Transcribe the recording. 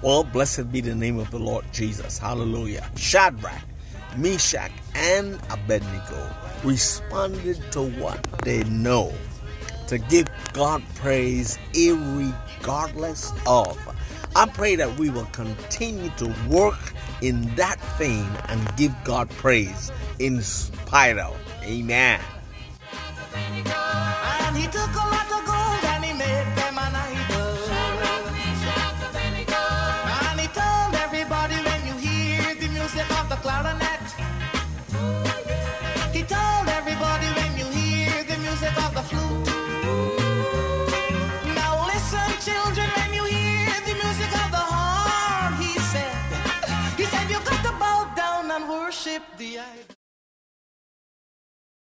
Well, blessed be the name of the Lord Jesus. Hallelujah. Shadrach, Meshach, and Abednego responded to what they know to give God praise regardless of. I pray that we will continue to work in that vein and give God praise in spite of. Amen. Music of the clarinet. He told everybody when you hear the music of the flute. Now listen, children, when you hear the music of the horn, he said, he said you got to bow down and worship the idol.